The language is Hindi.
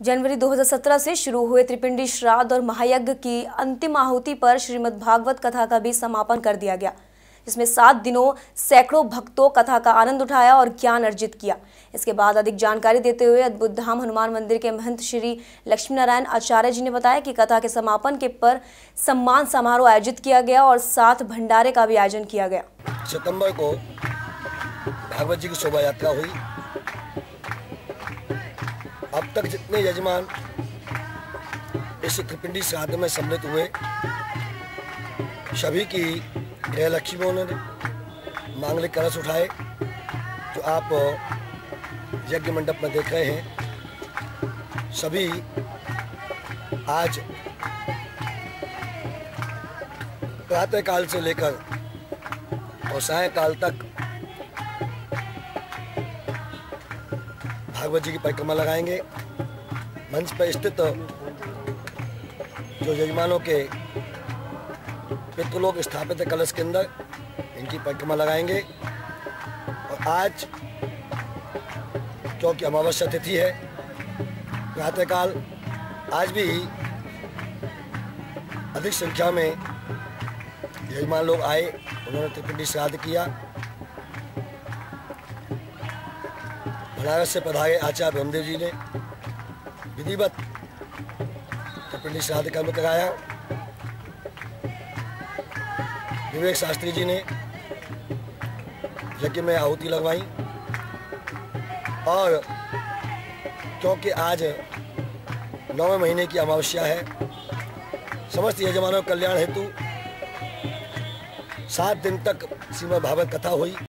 जनवरी 2017 से शुरू हुए त्रिपिंडी श्राद्ध और महायज्ञ की अंतिम आहुति पर श्रीमद् भागवत कथा का भी समापन कर दिया गया। जिसमें सात दिनों सैकड़ों भक्तों कथा का आनंद उठाया और ज्ञान अर्जित किया। इसके बाद अधिक जानकारी देते हुए अद्भुत धाम हनुमान मंदिर के महंत श्री लक्ष्मी नारायण आचार्य जी ने बताया कि कथा के समापन के पर सम्मान समारोह आयोजित किया गया और साथ भंडारे का भी आयोजन किया गया। सितंबर को भागवत जी की शोभा यात्रा हुई। अब तक जितने यजमान इस त्रिपिंडी श्राद्ध में सम्मिलित हुए, सभी की गृह लक्ष्मियों ने मांगलिक कलश उठाए, जो आप यज्ञ मंडप में देख रहे हैं। सभी आज प्रातः काल से लेकर और सायकाल तक भागवत जी की परिक्रमा लगाएँगे। मंच पर स्थित जो यजमानों के पितृलोक स्थापित है कलश के अंदर, इनकी परिक्रमा लगाएँगे। और आज क्योंकि अमावस्या तिथि है। प्रातःकाल आज भी अधिक संख्या में यजमान लोग आए, उन्होंने त्रिपिंडी श्राद्ध किया। बनारस से पधारे आचार्य ब्रह्मदेव जी ने विधिवत त्रिपिंडी श्राद्ध कर्म कराया। विवेक शास्त्री जी ने यज्ञ में आहुति लगवाई और क्योंकि आज नौवें महीने की अमावस्या है, समस्त यजमानों कल्याण हेतु सात दिन तक श्रीमद भागवत कथा हुई।